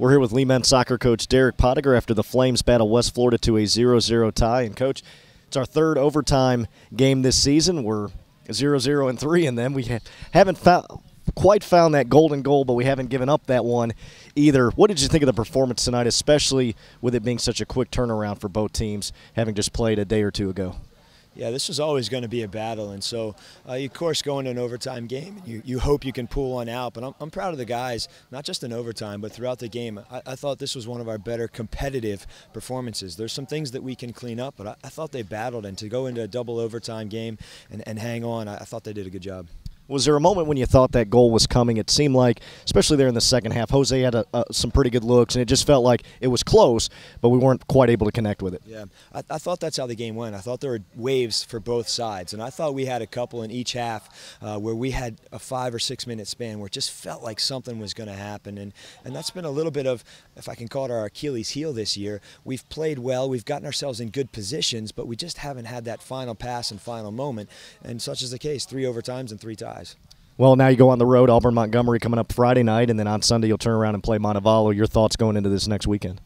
We're here with Lee men's soccer coach Derek Potteiger after the Flames battle West Florida to a 0-0 tie. And coach, it's our third overtime game this season. We're 0-0 and 3 in them. We haven't quite found that golden goal, but we haven't given up that one either. What did you think of the performance tonight, especially with it being such a quick turnaround for both teams, having just played a day or two ago? Yeah, this was always going to be a battle, and so uh, you, of course go into an overtime game. You, you hope you can pull one out, but I'm, I'm proud of the guys, not just in overtime, but throughout the game. I, I, thought this was one of our better competitive performances. There's some things that we can clean up, but I, I thought they battled, and to go into a double overtime game and, and hang on, I, I thought they did a good job. Was there a moment when you thought that goal was coming? It seemed like, especially there in the second half, Jose had a, a, some pretty good looks, and it just felt like it was close, but we weren't quite able to connect with it. Yeah, I, I thought that's how the game went. I thought there were waves for both sides, and I thought we had a couple in each half uh, where we had a five or six minute span where it just felt like something was going to happen, and and that's been a little bit of, if I can call it our Achilles heel this year. We've played well, we've gotten ourselves in good positions, but we just haven't had that final pass and final moment, and such is the case. Three overtimes and three ties. Well, now you go on the road, Auburn Montgomery coming up Friday night, and then on Sunday you'll turn around and play Montevallo. Your thoughts going into this next weekend?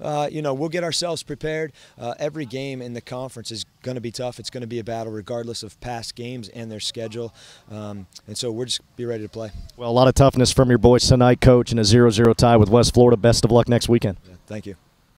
Uh, you know, we'll get ourselves prepared. Uh, every game in the conference is going to be tough. It's going to be a battle regardless of past games and their schedule. Um, and so we're just be ready to play. Well, a lot of toughness from your boys tonight, coach, and a 0 0 tie with West Florida. Best of luck next weekend. Yeah, thank you.